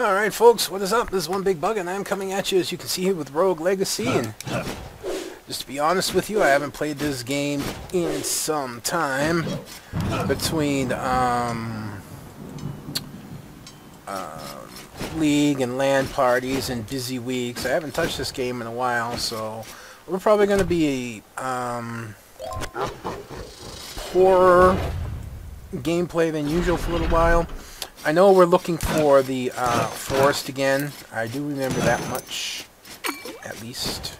Alright folks, what is up? This is One Big Bugga and I'm coming at you as you can see here with Rogue Legacy and just to be honest with you, I haven't played this game in some time between um, uh, League and LAN parties and busy weeks. I haven't touched this game in a while, so we're probably going to be um, poorer gameplay than usual for a little while. I know we're looking for the uh, forest again. I do remember that much, at least.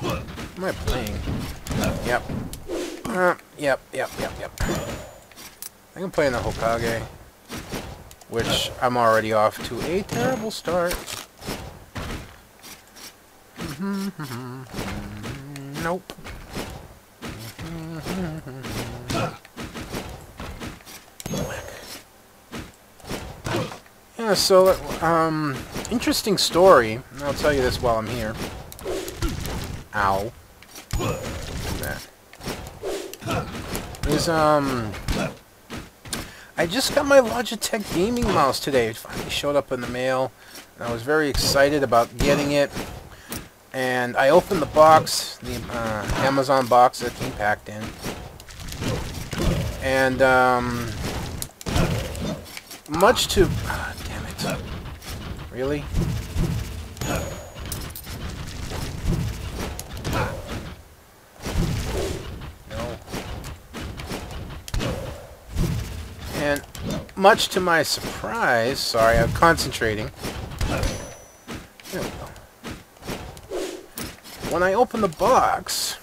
What am I playing? Yep. Uh, yep, yep, yep, yep. I think I'm playing the Hokage, which I'm already off to a terrible start. nope. So, um, interesting story. I'll tell you this while I'm here. Ow. Is, um... I just got my Logitech gaming mouse today. It finally showed up in the mail. And I was very excited about getting it. And I opened the box, the uh, Amazon box that came packed in. And, um... Much to... Really? No. And much to my surprise, sorry, I'm concentrating. When I opened the box,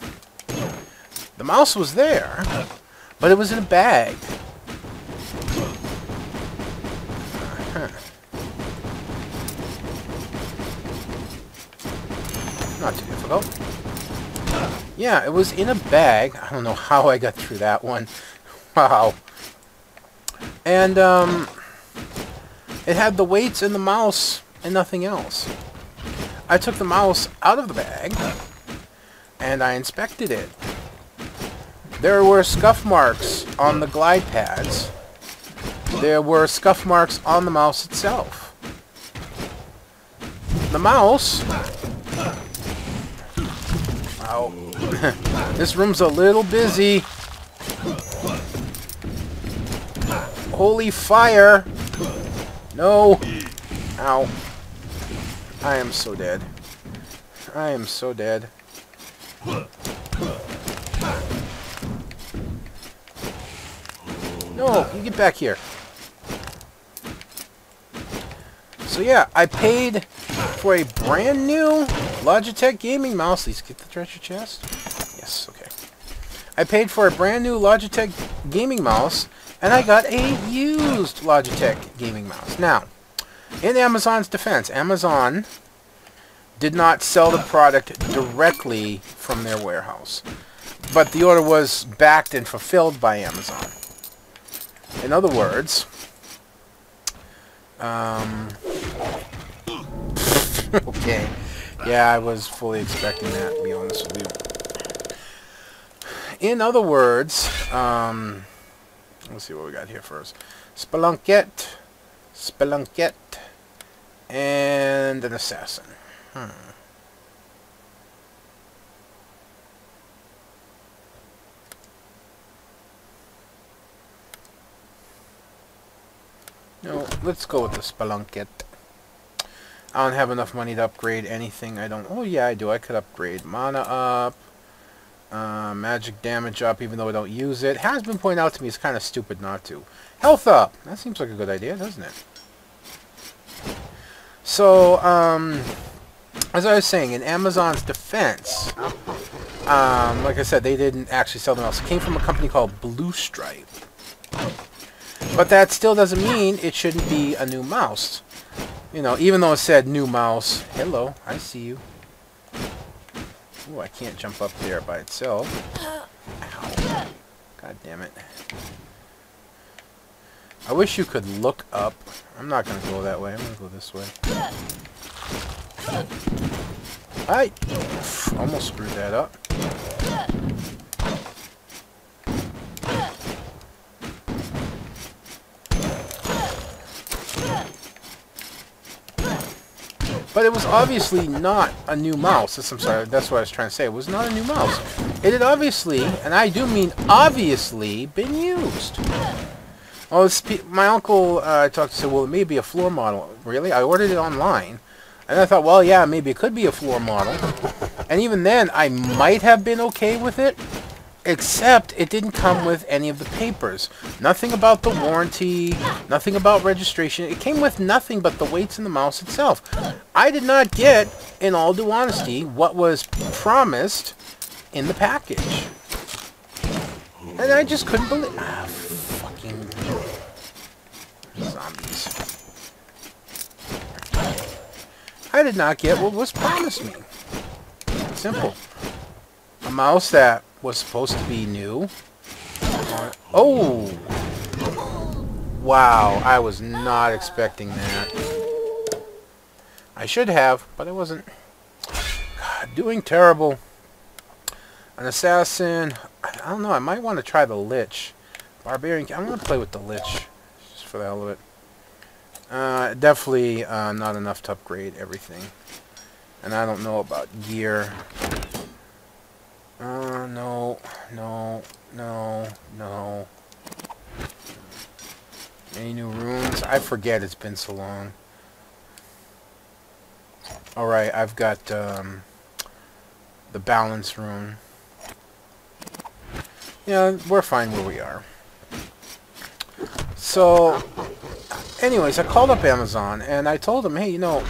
the mouse was there, but it was in a bag. Yeah, it was in a bag. I don't know how I got through that one. Wow. And, um, it had the weights and the mouse and nothing else. I took the mouse out of the bag and I inspected it. There were scuff marks on the glide pads. There were scuff marks on the mouse itself. The mouse Ow. this room's a little busy. Holy fire! No! Ow. I am so dead. I am so dead. No, you get back here. So yeah, I paid for a brand new Logitech gaming mouse. Please get the treasure chest. I paid for a brand new Logitech gaming mouse, and I got a used Logitech gaming mouse. Now, in Amazon's defense, Amazon did not sell the product directly from their warehouse, but the order was backed and fulfilled by Amazon. In other words, um, okay. Yeah, I was fully expecting that, to be honest with you. In other words, um, let's see what we got here first. Spelunker, Spelunker, and an assassin. Hmm. No, let's go with the Spelunker. I don't have enough money to upgrade anything. I don't... Oh, yeah, I do. I could upgrade mana up. Uh, magic damage up, even though I don't use it. Has been pointed out to me it's kind of stupid not to. Health up! That seems like a good idea, doesn't it? So, um... As I was saying, in Amazon's defense, um, like I said, they didn't actually sell them else. It came from a company called Blue Stripe. But that still doesn't mean it shouldn't be a new mouse. You know, even though it said new mouse. Hello, I see you. Oh, I can't jump up there by itself. Ow. God damn it. I wish you could look up. I'm not going to go that way. I'm going to go this way. I almost screwed that up. But it was obviously not a new mouse. That's, I'm sorry, that's what I was trying to say. It was not a new mouse. It had obviously, and I do mean obviously, been used. Oh, my uncle uh, talked to said, well, it may be a floor model. Really? I ordered it online. And I thought, well, yeah, maybe it could be a floor model. And even then, I might have been okay with it, except it didn't come with any of the papers. Nothing about the warranty, nothing about registration. It came with nothing but the weights and the mouse itself. I did not get, in all due honesty, what was promised in the package. And I just couldn't believe... Ah, fucking... Zombies. I did not get what was promised me. Simple. A mouse that was supposed to be new. Oh! Wow, I was not expecting that. I should have, but I wasn't. God, doing terrible. An assassin. I don't know, I might want to try the Lich. Barbarian. I'm going to play with the Lich. Just for the hell of it. Uh, definitely uh, not enough to upgrade everything. And I don't know about gear. Uh, no, no, no, no. Any new runes? I forget, it's been so long. Alright, I've got um, the balance rune. Yeah, we're fine where we are. So, anyways, I called up Amazon and I told them, hey, you know,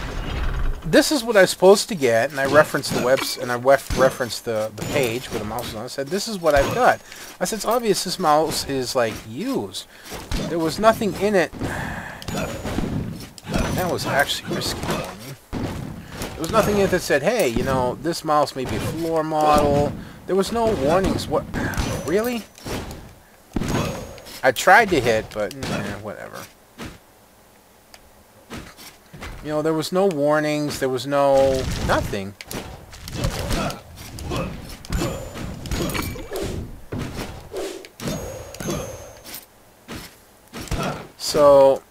this is what I'm supposed to get, and I referenced the webs and I ref referenced the the page where the mouse is on. I said, "This is what I've got." I said, "It's obvious this mouse is like used. There was nothing in it." That was actually risky for me. There was nothing in it that said, "Hey, you know, this mouse may be a floor model." There was no warnings. What? Really? I tried to hit, but nah, whatever. You know, there was no warnings, there was no... nothing. So,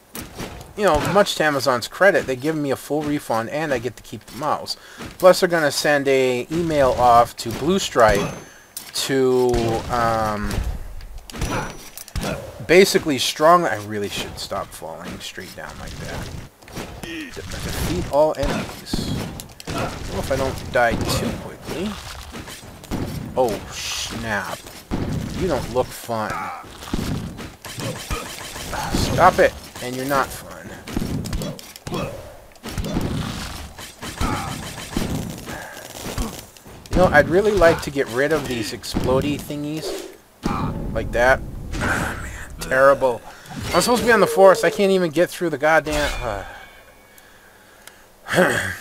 you know, much to Amazon's credit, they give me a full refund and I get to keep the mouse. Plus, they're going to send a email off to Blue Stripe to um, basically strong... I really should stop falling straight down like that. Defeat all enemies. I don't know if I don't die too quickly. Oh, snap. You don't look fun. Stop it! And you're not fun. You know, I'd really like to get rid of these explody thingies. Like that. Man, terrible. I'm supposed to be on the forest. I can't even get through the goddamn... Uh.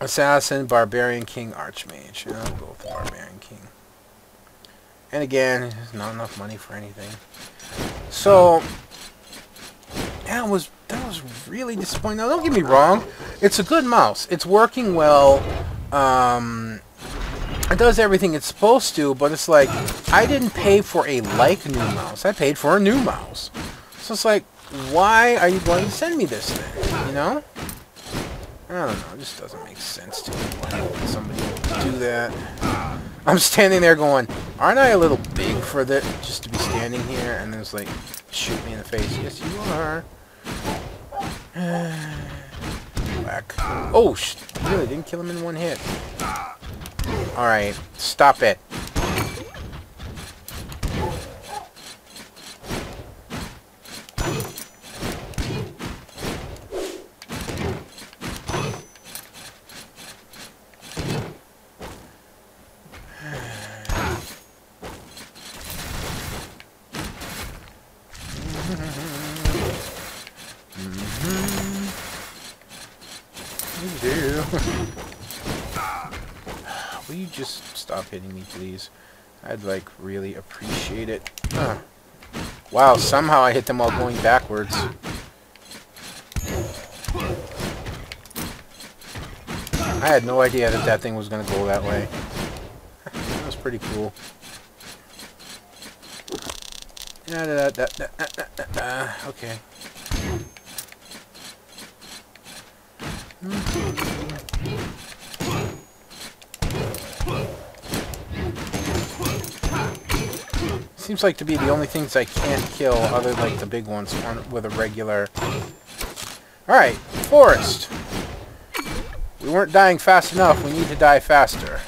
Assassin, Barbarian King, Archmage. I'll go with Barbarian King. And again, not enough money for anything. So, that was that was really disappointing. Now, don't get me wrong. It's a good mouse. It's working well. Um, it does everything it's supposed to, but it's like, I didn't pay for a like new mouse. I paid for a new mouse. So it's like, why are you going to send me this thing? You know? I don't know, it just doesn't make sense to me. Why would somebody do that? I'm standing there going, aren't I a little big for that, just to be standing here? And then it's like, shoot me in the face. Yes, you are. Whack. Oh, really, didn't kill him in one hit. Alright, stop it. Will you just stop hitting me, please? I'd, like, really appreciate it. Uh. Wow, somehow I hit them while going backwards. I had no idea that that thing was going to go that way. that was pretty cool. Da, da, da, okay. Mm -hmm. Seems like to be the only things I can't kill other like the big ones on, with a regular... Alright, forest. We weren't dying fast enough. We need to die faster.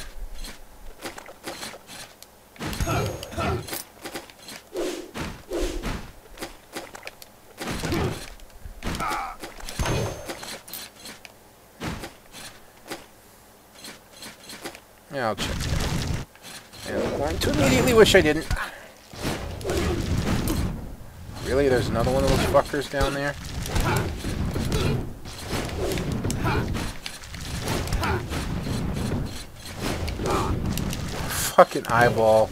Yeah, I'll check. And I'm going to immediately wish I didn't. Really? There's another one of those fuckers down there? Fucking eyeball.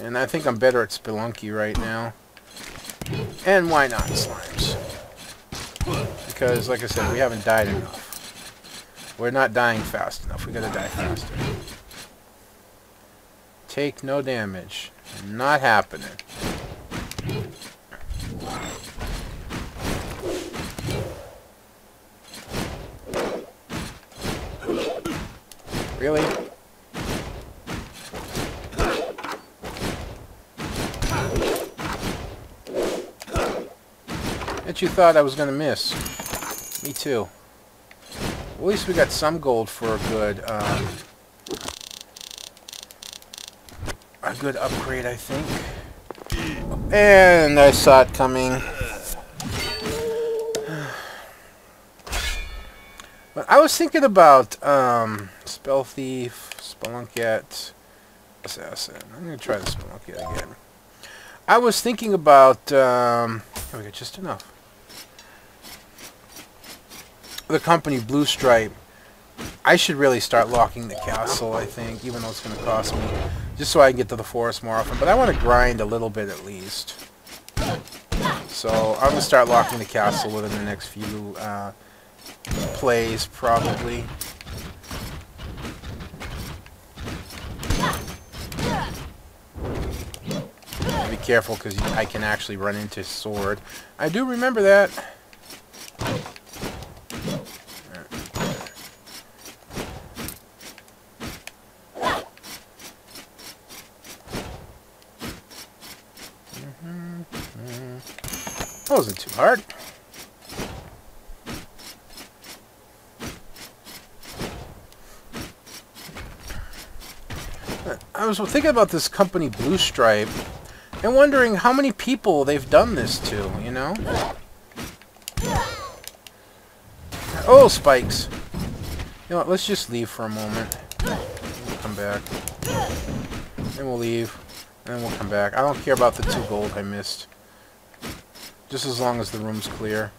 And I think I'm better at Spelunky right now. And why not slimes? Because, like I said, we haven't died enough. We're not dying fast enough. We gotta die faster. Take no damage. Not happening. Really? Bet you thought I was gonna miss. Me too. At least we got some gold for a good, uh, a good upgrade, I think. And I saw it coming. But I was thinking about um, Spell Thief, Spelunker, Assassin. I'm going to try the Spelunker again. I was thinking about... Um, oh, we got just enough. The company Blue Stripe. I should really start locking the castle, I think, even though it's going to cost me. Just so I can get to the forest more often. But I want to grind a little bit at least. So I'm going to start locking the castle within the next few... Uh, plays, probably. Be careful, because I can actually run into sword. I do remember that. Wasn't too hard. I was thinking about this company Blue Stripe and wondering how many people they've done this to, you know? Oh, spikes. You know what, let's just leave for a moment. We'll come back. Then we'll leave. And then we'll come back. I don't care about the two gold I missed. Just as long as the room's clear.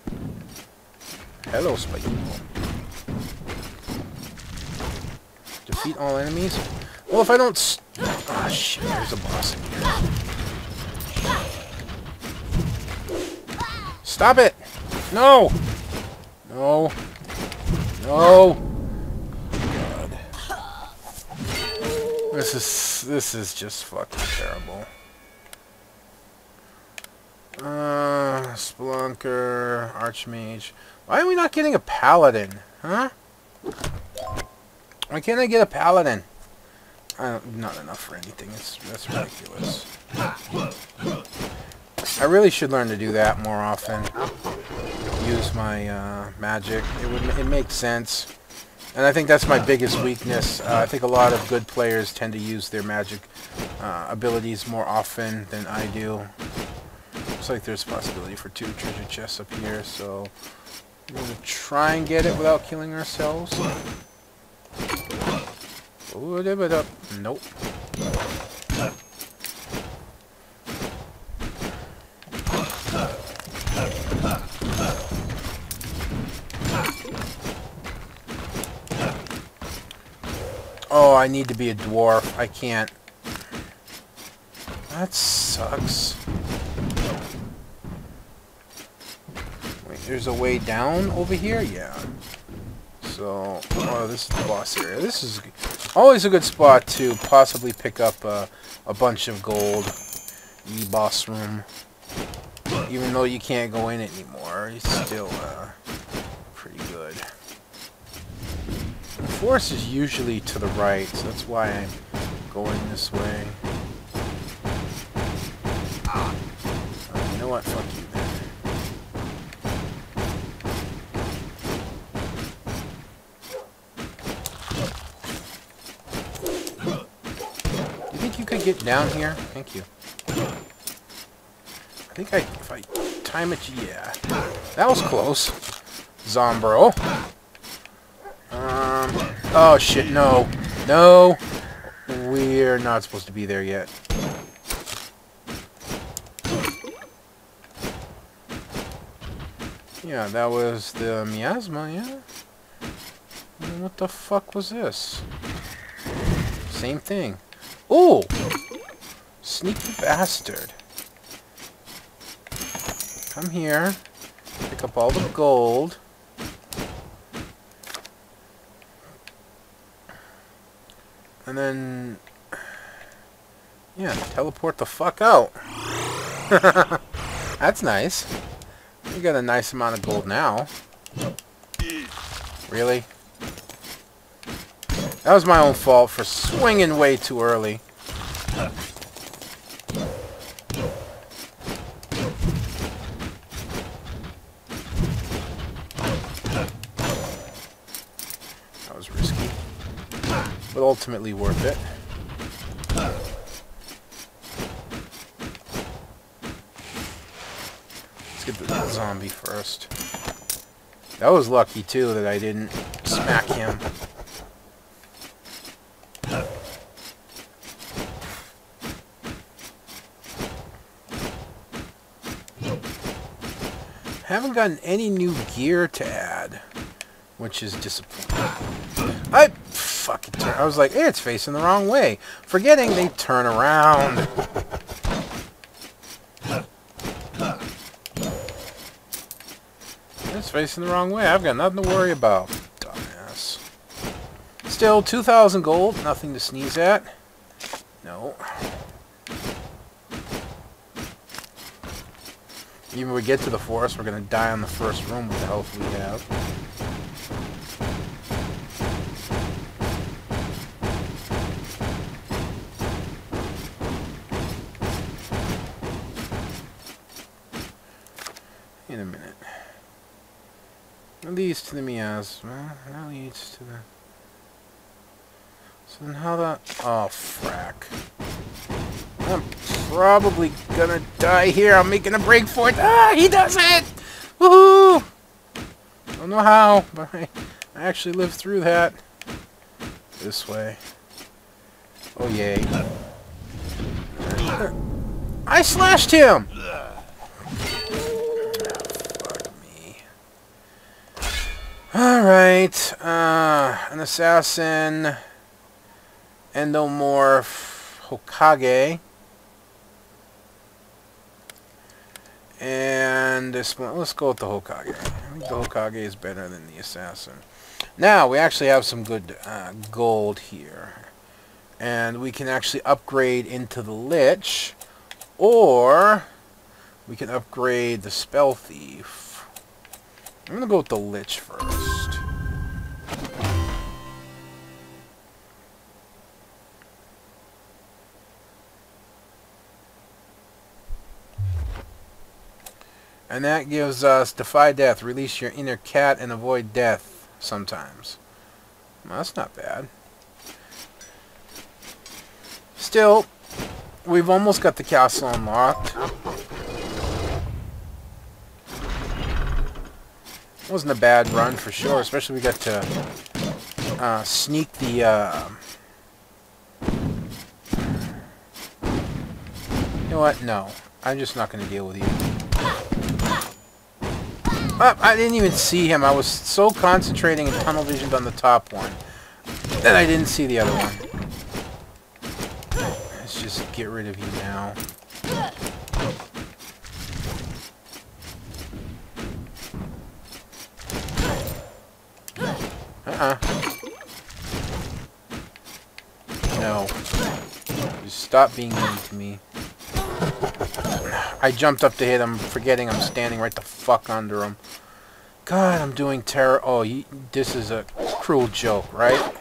Hello, spiky. Defeat all enemies? Well, if I don't... Ah, oh, shit, there's a boss in here. Stop it! No! No. No! God. This is... This is just fucking terrible. Uh, Spelunker, Archmage. Why are we not getting a Paladin? Huh? Why can't I get a Paladin? I'm not enough for anything. It's that's ridiculous. I really should learn to do that more often. Use my uh, magic. It would it makes sense. And I think that's my biggest weakness. Uh, I think a lot of good players tend to use their magic uh, abilities more often than I do. Looks like there's possibility for two treasure chests up here, so we're going to try and get it without killing ourselves. Nope. Oh, I need to be a dwarf. I can't. That sucks. There's a way down over here? Yeah. So, oh, this is the boss area. This is always a good spot to possibly pick up uh, a bunch of gold. The boss room. Even though you can't go in anymore, it's still uh, pretty good. The force is usually to the right, so that's why I'm going this way. Uh, you know what? Fuck you. You think you could get down here? Thank you. I think I, if I time it, yeah. That was close. Zombro. Um, oh shit, no. No. We're not supposed to be there yet. Yeah, that was the miasma, yeah? What the fuck was this? Same thing. Oh! Sneaky bastard. Come here. Pick up all the gold. And then... Yeah, teleport the fuck out. That's nice. You got a nice amount of gold now. Really? That was my own fault for swinging way too early. That was risky. But ultimately worth it. Let's get the zombie first. That was lucky, too, that I didn't smack him. Haven't gotten any new gear to add, which is disappointing. I fucking. I was like, hey, it's facing the wrong way. Forgetting they turn around. It's facing the wrong way. I've got nothing to worry about. Dumbass. Still, 2,000 gold. Nothing to sneeze at. No. Even we get to the forest, we're going to die on the first room with the health we have. In a minute. That leads to the miasma. That leads to the... So then how the... Oh, frack. I'm probably gonna die here. I'm making a break for it. Ah, he does it! Woohoo! Don't know how, but I, actually lived through that. This way. Oh, yay. I slashed him! Ah. Alright, uh, an assassin, endomorph, Hokage. And this one, let's go with the Hokage. I think the Hokage is better than the Assassin. Now, we actually have some good uh, gold here. And we can actually upgrade into the Lich. Or, we can upgrade the Spell Thief. I'm going to go with the Lich first. And that gives us Defy Death. Release your inner cat and avoid death sometimes. Well, that's not bad. Still, we've almost got the castle unlocked. Wasn't a bad run for sure, especially we got to uh, sneak the... Uh, you know what? No. I'm just not going to deal with you. I didn't even see him. I was so concentrating and tunnel visioned on the top one that I didn't see the other one. Let's just get rid of you now. Uh-uh. No. Just stop being mean to me. I jumped up to hit him, forgetting I'm standing right the fuck under him. God, I'm doing terror. Oh, you, this is a cruel joke, right?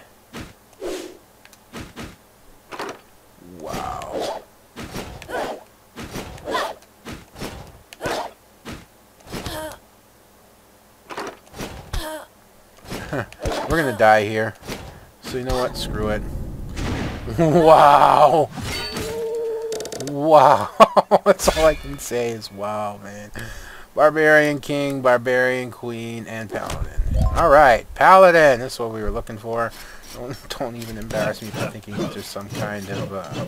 Wow. We're gonna die here. So you know what? Screw it. wow. Wow. That's all I can say is wow, man. Barbarian King, Barbarian Queen, and Paladin. Alright, Paladin. That's what we were looking for. Don't, don't even embarrass me for thinking there's some kind of uh,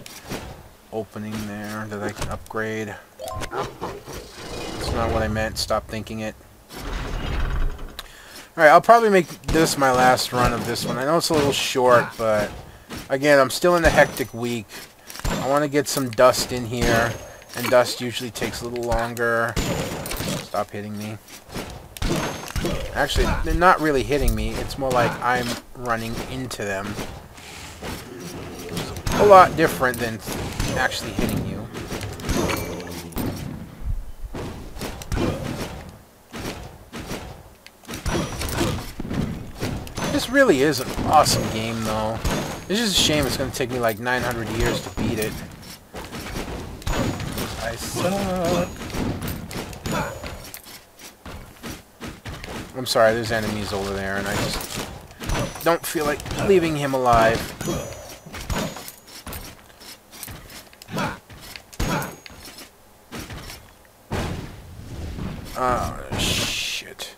opening there that I can upgrade. That's not what I meant. Stop thinking it. Alright, I'll probably make this my last run of this one. I know it's a little short, but again, I'm still in the hectic week. I want to get some dust in here, and dust usually takes a little longer. Stop hitting me. Actually, they're not really hitting me. It's more like I'm running into them. A lot different than actually hitting you. This really is an awesome game, though. It's just a shame it's going to take me like 900 years to it. I suck. I'm sorry, there's enemies over there, and I just don't feel like leaving him alive. Oh, shit.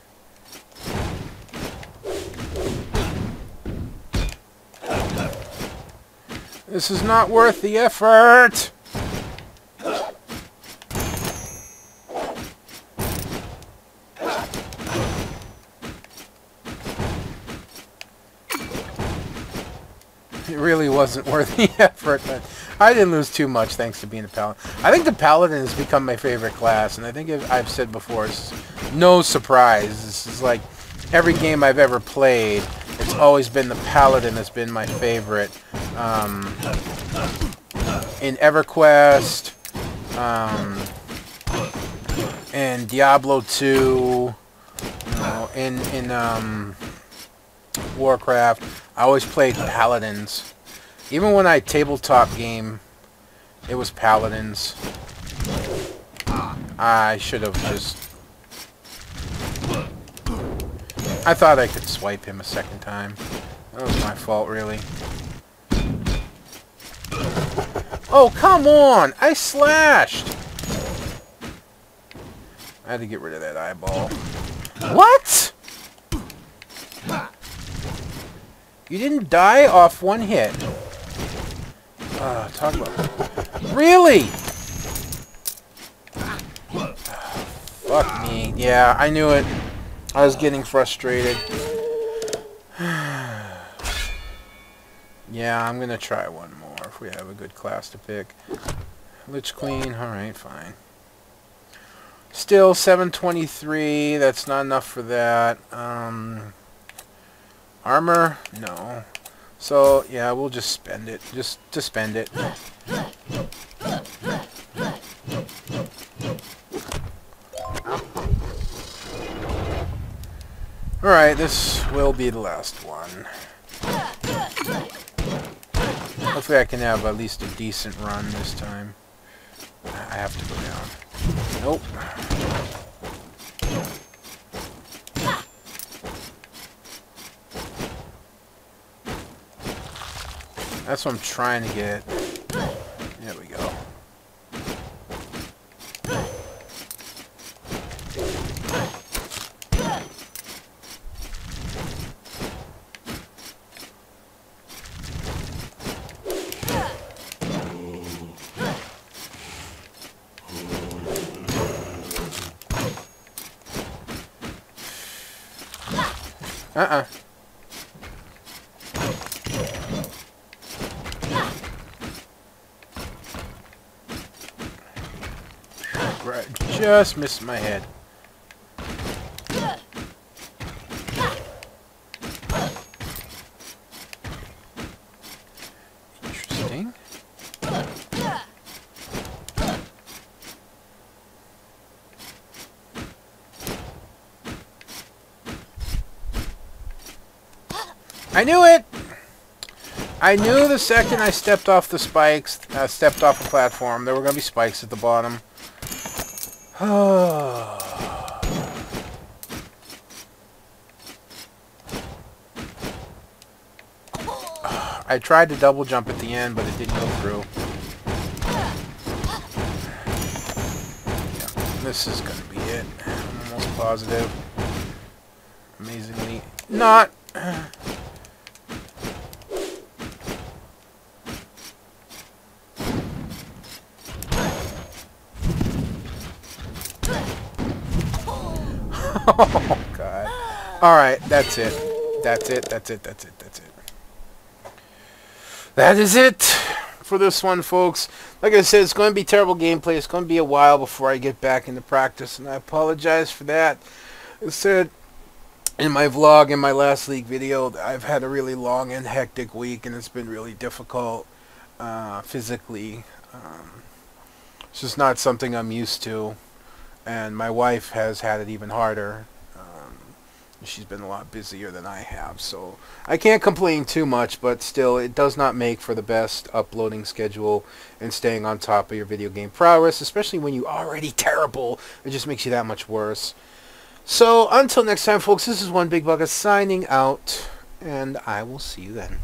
This is not worth the effort! It really wasn't worth the effort, but I didn't lose too much thanks to being a paladin. I think the paladin has become my favorite class, and I think I've said before, it's no surprise. This is like every game I've ever played, it's always been the paladin that's been my favorite. Um, in EverQuest, um, in Diablo 2, you know, in in um, Warcraft. I always played Paladins. Even when I tabletop game, it was Paladins. I should have just... I thought I could swipe him a second time. That was my fault, really. Oh, come on! I slashed! I had to get rid of that eyeball. What? You didn't die off one hit. Uh, talk about... Really? fuck me. Yeah, I knew it. I was getting frustrated. yeah, I'm gonna try one more we have a good class to pick. Lich Queen, alright, fine. Still 723, that's not enough for that. Um, Armor? No. So, yeah, we'll just spend it. Just to spend it. Alright, this will be the last one. Hopefully I can have at least a decent run this time. I have to go down. Nope. That's what I'm trying to get. There we go. Uh-uh. Just missed my head. Interesting. I knew it! I knew the second I stepped off the spikes, uh, stepped off the platform, there were going to be spikes at the bottom. I tried to double jump at the end, but it didn't go through. Yeah, this is going to be it. I'm almost positive. Amazingly not. Oh, God. Alright, that's it. That's it, that's it, that's it, that's it. That is it for this one, folks. Like I said, it's going to be terrible gameplay. It's going to be a while before I get back into practice, and I apologize for that. I said in my vlog, in my last league video, I've had a really long and hectic week, and it's been really difficult uh, physically. Um, it's just not something I'm used to and my wife has had it even harder. Um, she's been a lot busier than I have, so I can't complain too much, but still, it does not make for the best uploading schedule and staying on top of your video game prowess, especially when you're already terrible. It just makes you that much worse. So, until next time, folks, this is One Big Bugga signing out, and I will see you then.